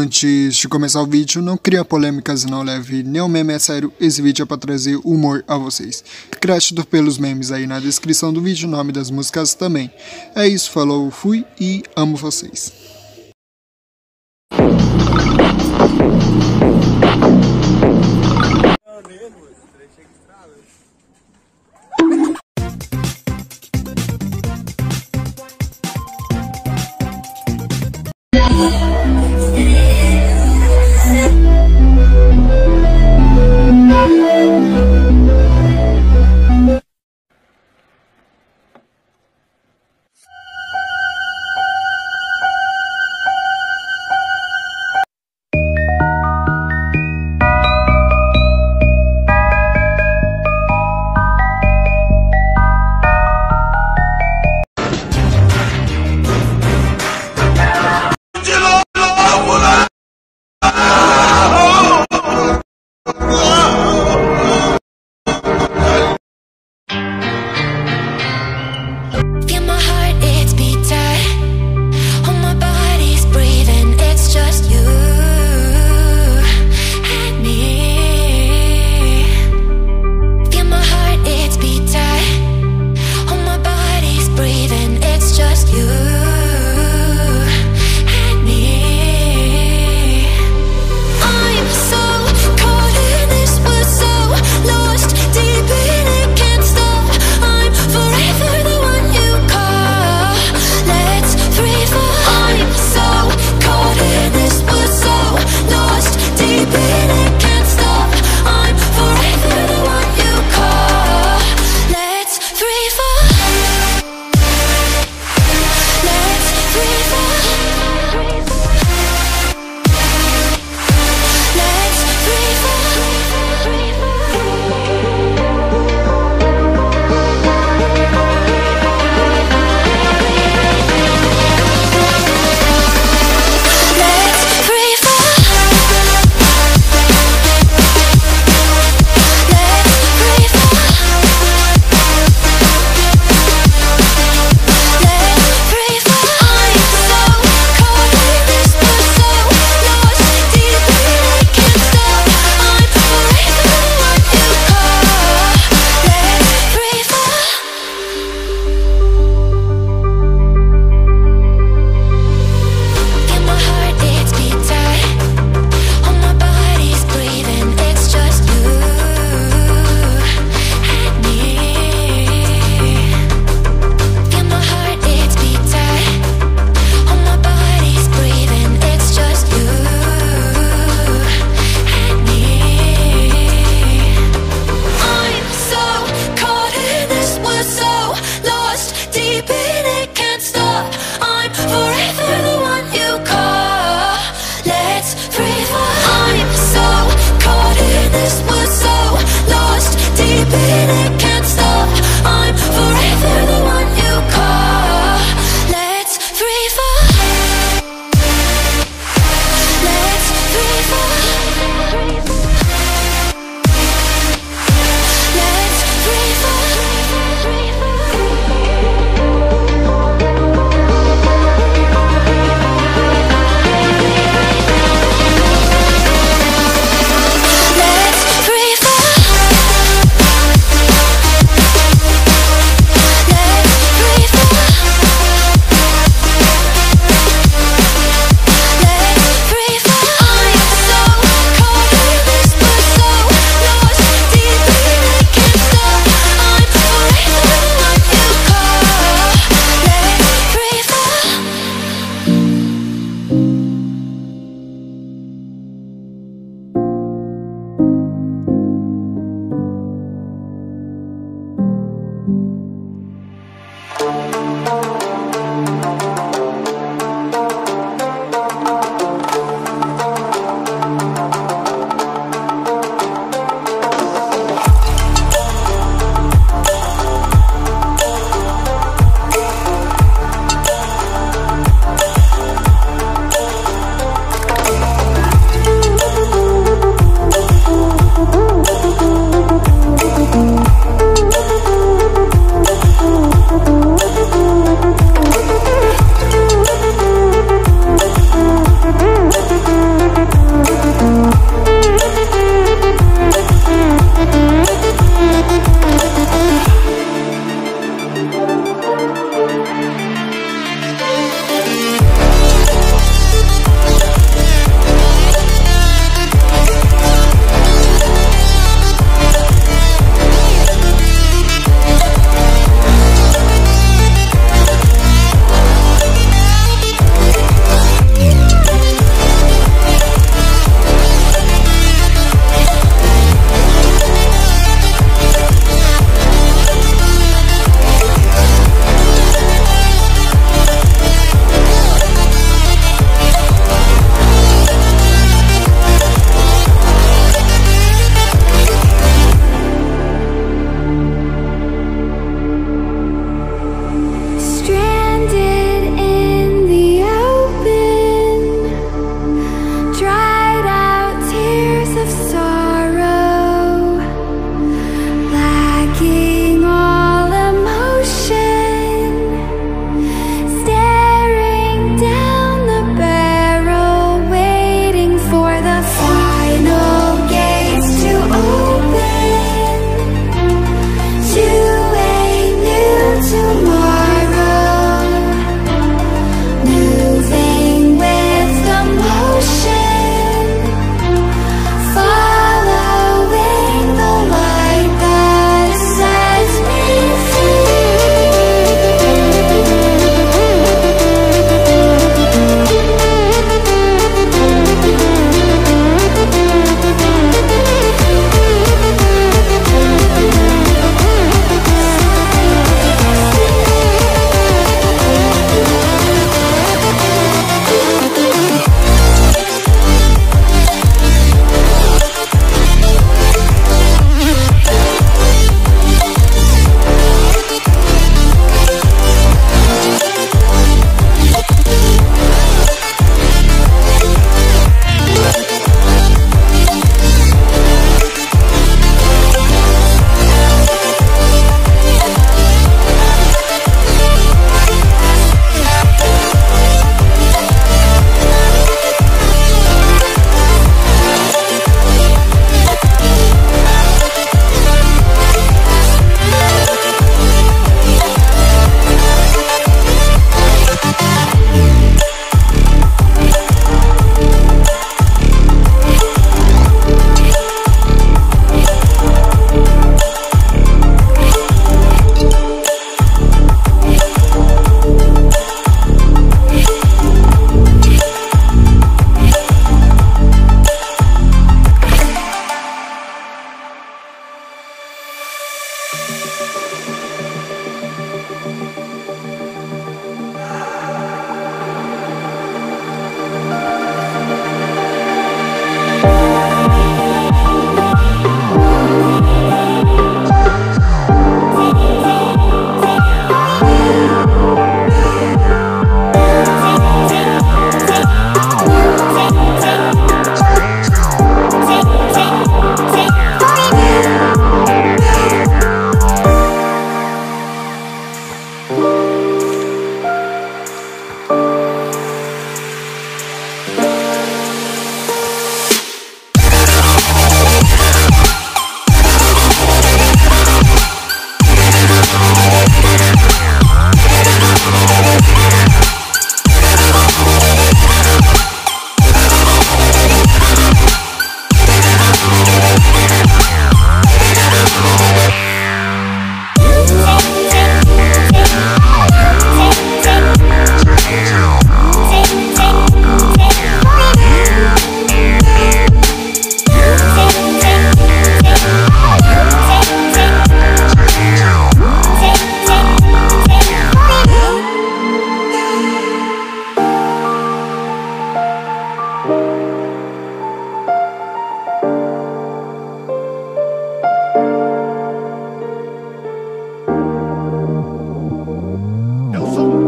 Antes de começar o vídeo, não cria polêmicas e não leve nenhum meme a sério, esse vídeo é para trazer humor a vocês. Crédito pelos memes aí na descrição do vídeo, nome das músicas também. É isso, falou, fui e amo vocês.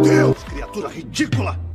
Deus, criatura ridícula!